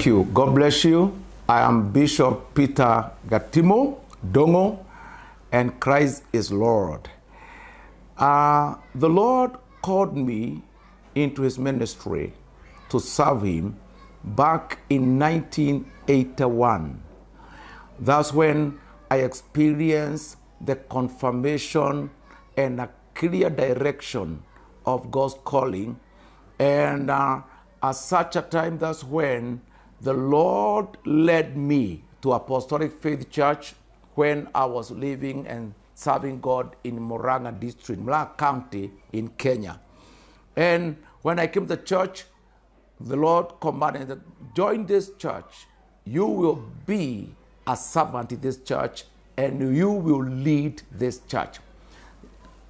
Thank you. God bless you. I am Bishop Peter Gatimu Dongo, and Christ is Lord. Uh, the Lord called me into his ministry to serve him back in 1981. That's when I experienced the confirmation and a clear direction of God's calling. And uh, at such a time, that's when the Lord led me to Apostolic Faith Church when I was living and serving God in Murang'a District, Murang'a County in Kenya. And when I came to church, the Lord commanded that join this church. You will be a servant in this church and you will lead this church.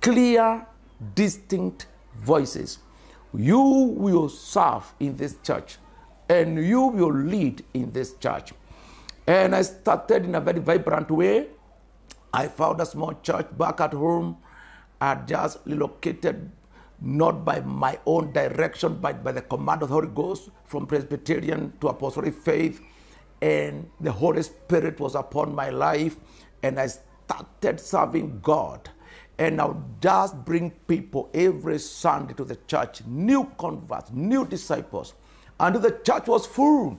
Clear, distinct voices. You will serve in this church and you will lead in this church. And I started in a very vibrant way. I found a small church back at home. I just relocated not by my own direction, but by the command of the Holy Ghost from Presbyterian to Apostolic faith. And the Holy Spirit was upon my life, and I started serving God. And I would just bring people every Sunday to the church, new converts, new disciples. And the church was full.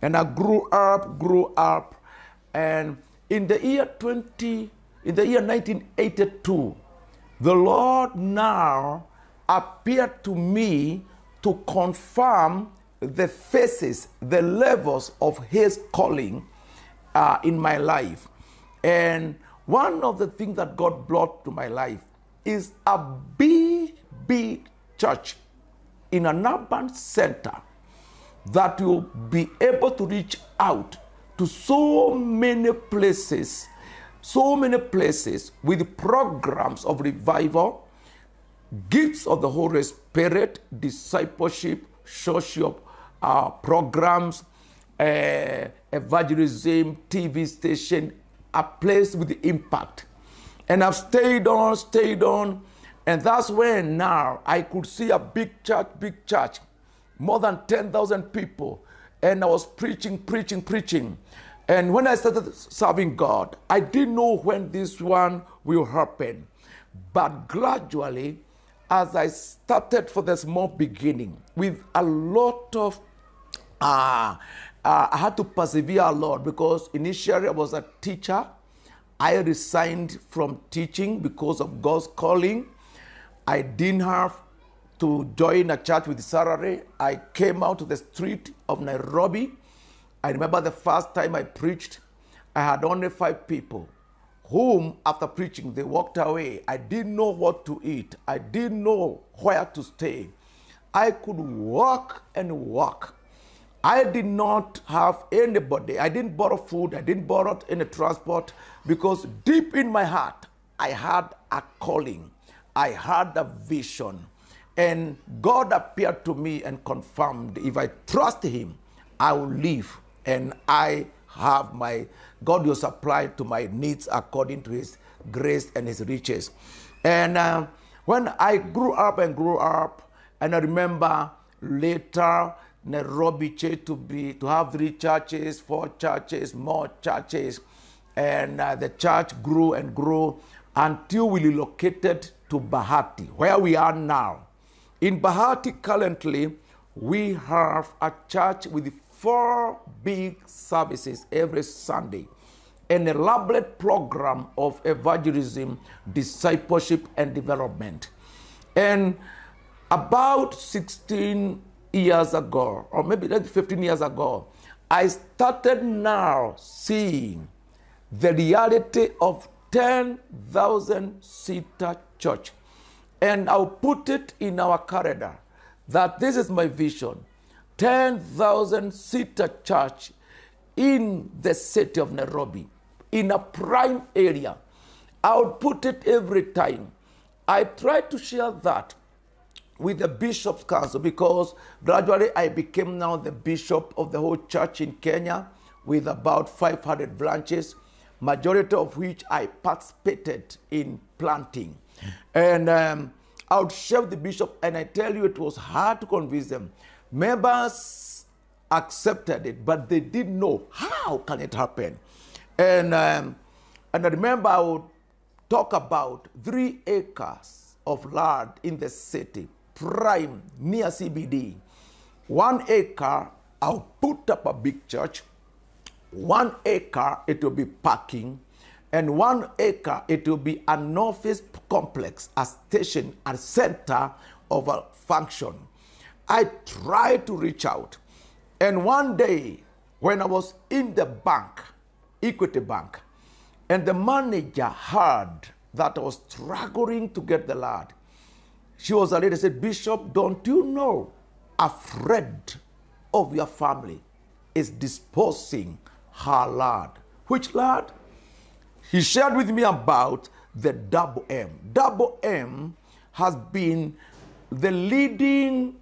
And I grew up, grew up. And in the year 20, in the year 1982, the Lord now appeared to me to confirm the phases, the levels of His calling uh, in my life. And one of the things that God brought to my life is a big, big church in an urban center that will be able to reach out to so many places, so many places with programs of revival, gifts of the Holy Spirit, discipleship, social uh, programs, uh, evangelism, TV station, a place with impact. And I've stayed on, stayed on, and that's when now I could see a big church, big church, more than 10,000 people. And I was preaching, preaching, preaching. And when I started serving God, I didn't know when this one will happen. But gradually, as I started for the small beginning with a lot of, uh, uh, I had to persevere a lot because initially I was a teacher. I resigned from teaching because of God's calling. I didn't have to join a church with salary. I came out to the street of Nairobi. I remember the first time I preached, I had only five people whom, after preaching, they walked away. I didn't know what to eat, I didn't know where to stay. I could walk and walk. I did not have anybody. I didn't borrow food. I didn't borrow any transport because deep in my heart, I had a calling. I had a vision. And God appeared to me and confirmed if I trust Him, I will live and I have my God will supply to my needs according to His grace and His riches. And uh, when I grew up and grew up, and I remember later Nairobi church to be to have three churches, four churches, more churches, and uh, the church grew and grew until we relocated to Bahati, where we are now. In Bahati currently, we have a church with four big services every Sunday, an elaborate program of evangelism, discipleship, and development. And about 16 years ago, or maybe 15 years ago, I started now seeing the reality of 10,000 seater church. And I'll put it in our calendar that this is my vision 10,000 seater church in the city of Nairobi, in a prime area. I'll put it every time. I try to share that with the bishop's council because gradually I became now the bishop of the whole church in Kenya with about 500 branches, majority of which I participated in planting. And um, I would share the bishop, and I tell you, it was hard to convince them. Members accepted it, but they didn't know how can it happen. And, um, and I remember I would talk about three acres of land in the city, prime, near CBD. One acre, I'll put up a big church. One acre, it will be parking. And one acre, it will be an office complex, a station, a center of a function. I tried to reach out. And one day, when I was in the bank, Equity Bank, and the manager heard that I was struggling to get the lad, she was a lady, said, Bishop, don't you know a friend of your family is disposing her lad? Which lad? He shared with me about the Double M. Double M has been the leading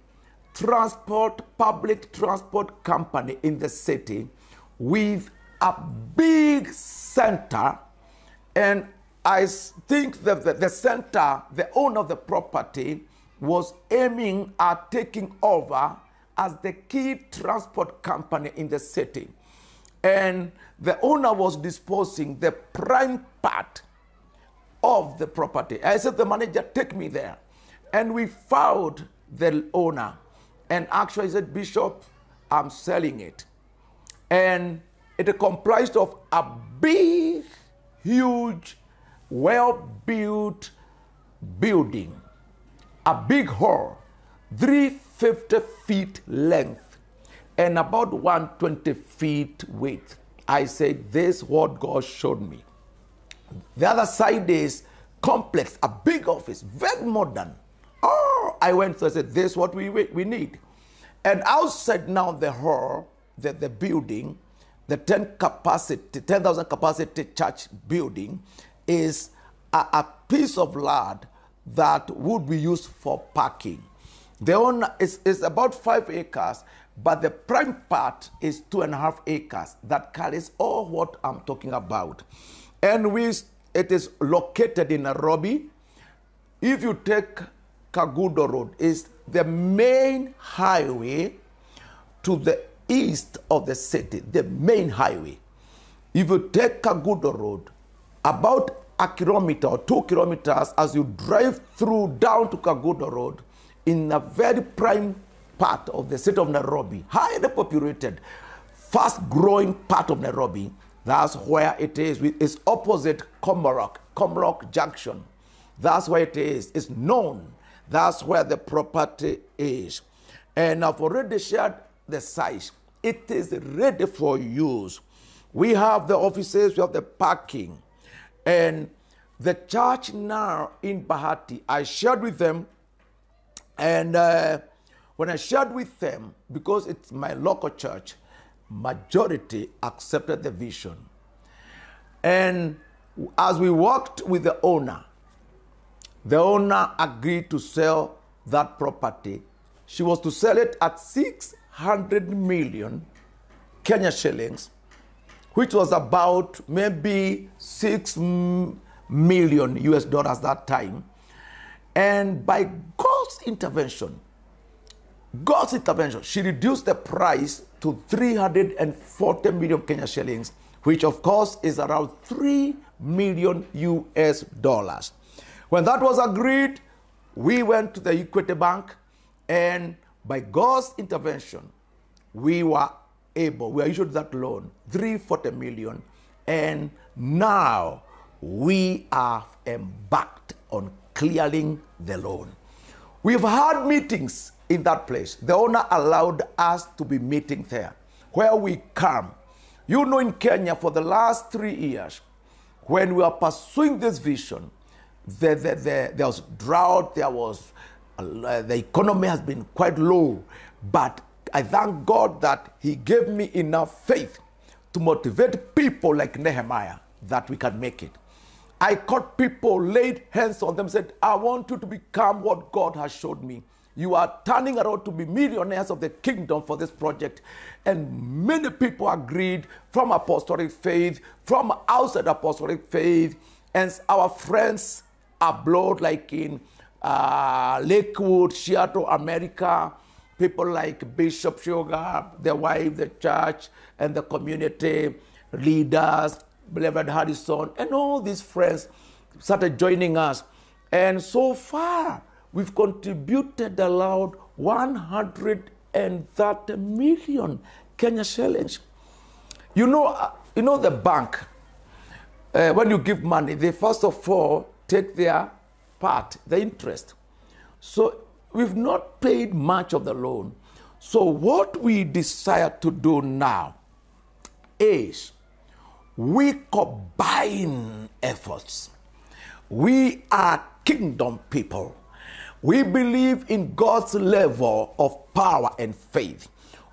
transport, public transport company in the city with a big center. And I think that the, the center, the owner of the property, was aiming at taking over as the key transport company in the city. And the owner was disposing the prime part of the property. I said, the manager, take me there. And we found the owner. And actually said, Bishop, I'm selling it. And it comprised of a big, huge, well-built building. A big hall, 350 feet length and about 120 feet width. I said, this is what God showed me. The other side is complex, a big office, very modern. Oh, I went to I said, this is what we, we need. And outside now the hall, the, the building, the 10 capacity, 10,000 capacity church building is a, a piece of land that would be used for parking. The owner is, is about five acres, but the prime part is two and a half acres that carries all what I'm talking about. And we, it is located in Nairobi. If you take Kangundo Road, is the main highway to the east of the city, the main highway. If you take Kangundo Road, about a kilometer or two kilometers as you drive through down to Kangundo Road in a very prime part of the city of Nairobi, highly populated, fast growing part of Nairobi. That's where it is. It's opposite Komarock, Komarock Junction. That's where it is. It's known. That's where the property is. And I've already shared the size. It is ready for use. We have the offices, we have the parking. And the church now in Bahati, I shared with them, and uh, when I shared with them, because it's my local church, majority accepted the vision. And as we worked with the owner, the owner agreed to sell that property. She was to sell it at 600 million Kenya shillings, which was about maybe 6 million US dollars that time. And by God's intervention, God's intervention, she reduced the price to 340 million Kenya shillings, which of course is around 3 million US dollars. When that was agreed, we went to the Equity Bank, and by God's intervention, we were able, we issued that loan, 340 million, and now we are embarked on clearing the loan. We've had meetings in that place. The owner allowed us to be meeting there where we come. You know, in Kenya, for the last three years, when we are pursuing this vision, the, the, the, there was drought, there was uh, the economy has been quite low, but I thank God that He gave me enough faith to motivate people like Nehemiah that we can make it. I caught people, laid hands on them, said, I want you to become what God has showed me. You are turning around to be millionaires of the kingdom for this project. And many people agreed from apostolic faith, from outside apostolic faith, and our friends abroad, like in uh, Lakewood, Seattle, America, people like Bishop Sugar, the wife, the church, and the community leaders, Beloved Harrison, and all these friends started joining us. And so far, we've contributed allowed 130 million Kenya shillings. You know, uh, you know the bank. Uh, when you give money, they first of all take their part, the interest. So we've not paid much of the loan. So what we desire to do now is we combine efforts. We are kingdom people. We believe in God's level of power and faith.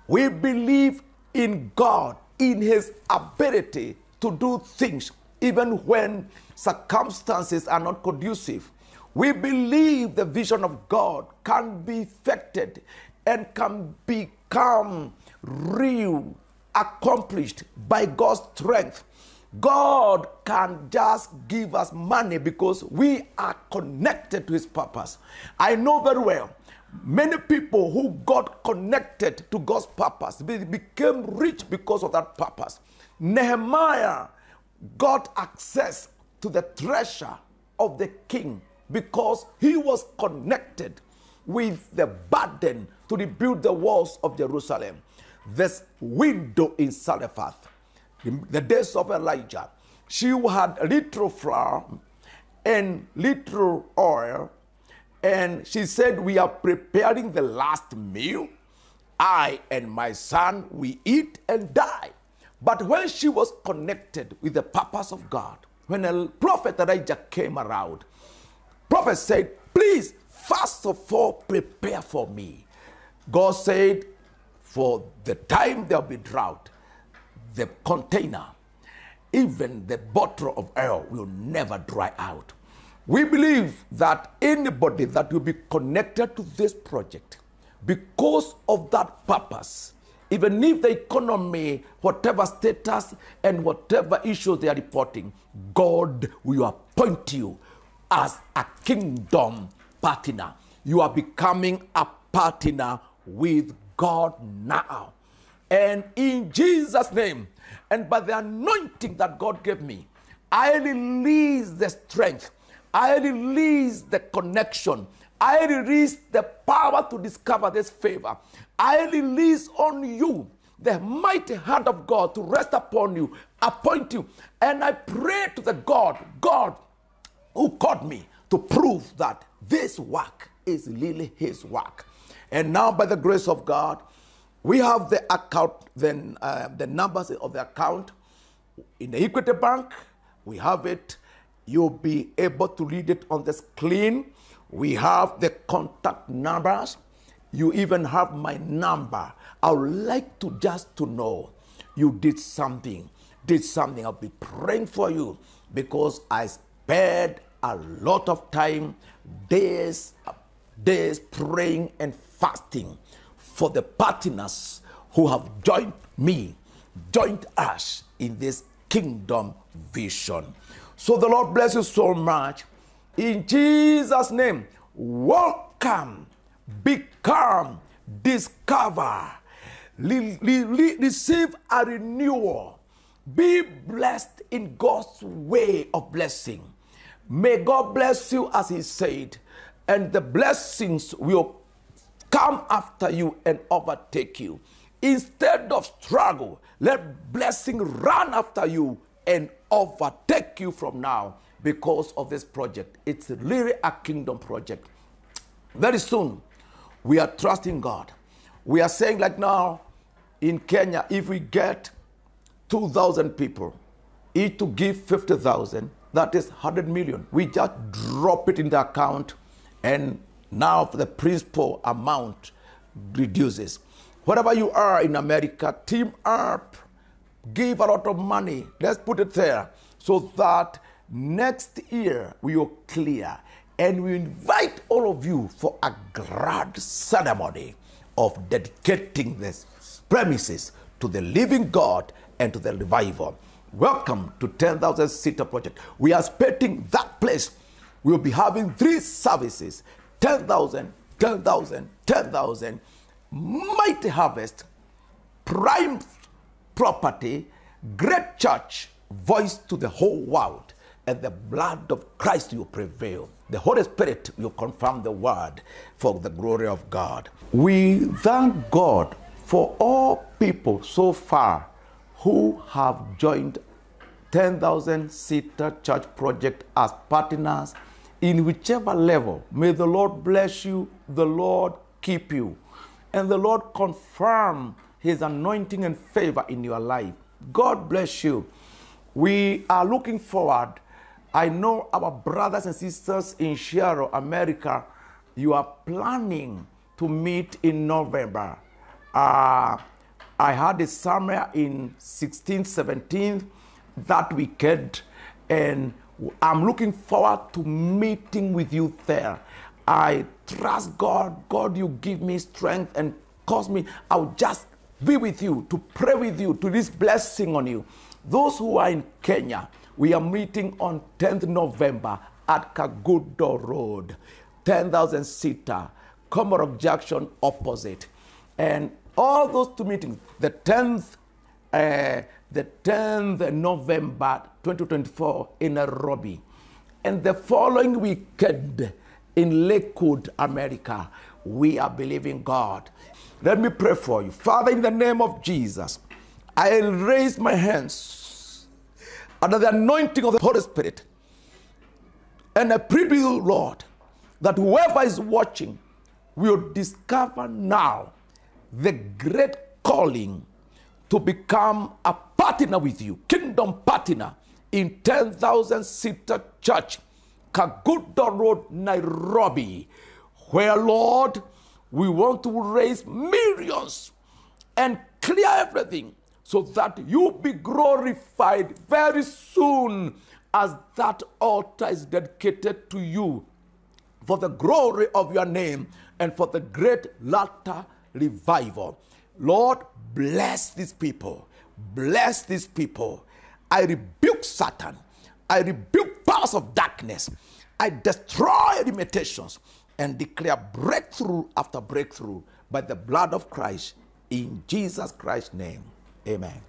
We believe in God, in His ability to do things even when circumstances are not conducive. We believe the vision of God can be effected and can become real, accomplished by God's strength. God can just give us money because we are connected to His purpose. I know very well many people who got connected to God's purpose became rich because of that purpose. Nehemiah got access to the treasure of the king because he was connected with the burden to rebuild the walls of Jerusalem. This widow in Zarephath, in the days of Elijah, she had little flour and little oil, and she said, We are preparing the last meal. I and my son, we eat and die. But when she was connected with the purpose of God, when a prophet Elijah came around, prophet said, please, first of all, prepare for me. God said, for the time there'll be drought, the container, even the bottle of oil will never dry out. We believe that anybody that will be connected to this project, because of that purpose, even if the economy, whatever status and whatever issues they are reporting, God will appoint you as a kingdom partner. You are becoming a partner with God now. And in Jesus' name, and by the anointing that God gave me, I release the strength, I release the connection, I release the power to discover this favor. I release on you the mighty hand of God to rest upon you, appoint you. And I pray to the God, God who called me to prove that this work is really his work. And now, by the grace of God, we have the account, then uh, the numbers of the account in the Equity Bank. We have it. You'll be able to read it on the screen. We have the contact numbers. You even have my number. I would like to just to know you did something, did something. I'll be praying for you because I spared a lot of time, days, days praying and fasting for the partners who have joined me, joined us in this kingdom vision. So the Lord bless you so much. In Jesus' name, welcome, become, discover, receive a renewal. Be blessed in God's way of blessing. May God bless you as He said, and the blessings will come after you and overtake you. Instead of struggle, let blessing run after you and overtake you from now because of this project. It's really a kingdom project. Very soon, we are trusting God. We are saying, like now in Kenya, if we get 2,000 people, each to give 50,000, that is 100 million. We just drop it in the account, and now the principal amount reduces. Whatever you are in America, team up, give a lot of money. Let's put it there so that next year we will clear and we invite all of you for a grand ceremony of dedicating the premises to the living God and to the revival. Welcome to 10,000 Seater Project. We are expecting that place. We'll be having three services 10,000, 10,000, 10,000. mighty harvest, prime property, great church, voice to the whole world, and the blood of Christ will prevail. The Holy Spirit will confirm the word for the glory of God. We thank God for all people so far who have joined 10,000 seater church project as partners in whichever level. May the Lord bless you, the Lord keep you, and the Lord confirm his anointing and favor in your life. God bless you. We are looking forward. I know our brothers and sisters in Seattle, America, you are planning to meet in November. Uh, I had a summer in 16th, 17th, that weekend, and I'm looking forward to meeting with you there. I trust God. God, you give me strength and cause me. I'll just be with you, to pray with you, to this blessing on you. Those who are in Kenya, we are meeting on 10th November at Kangundo Road, 10,000 seater, Komarock Junction opposite. And all those two meetings, the 10th, uh, the 10th November 2024 in Nairobi, and the following weekend in Lakewood, America, we are believing God. Let me pray for you. Father, in the name of Jesus, I raise my hands under the anointing of the Holy Spirit. And I pray to you, Lord, that whoever is watching will discover now the great calling to become a partner with you, kingdom partner in 10,000 seater church, Kangundo Road, Nairobi, where, Lord, we want to raise millions and clear everything so that you be glorified very soon as that altar is dedicated to you for the glory of your name and for the great latter revival. Lord, bless these people. Bless these people. I rebuke Satan. I rebuke powers of darkness. I destroy limitations and declare breakthrough after breakthrough by the blood of Christ in Jesus Christ's name. Amen.